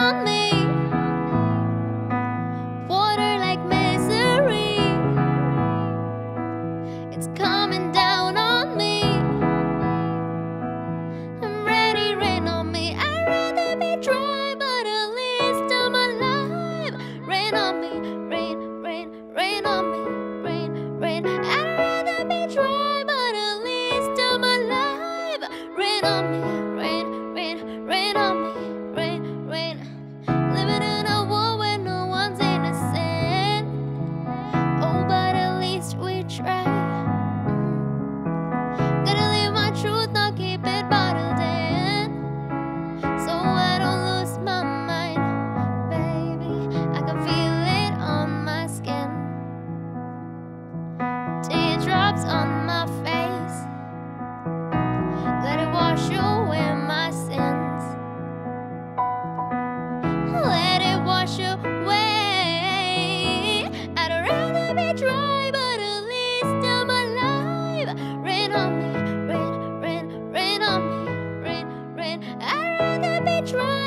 on me. Water like misery. It's coming down on me. I'm ready, rain on me. I'd rather be dry But at least I'm alive. Rain on me, rain, rain, rain on me Rain, rain, drops on my face. Let it wash away my sins. Let it wash away. I'd rather be dry, but at least I'm alive. Rain on me, rain, rain, rain on me, rain, rain. I'd rather be dry.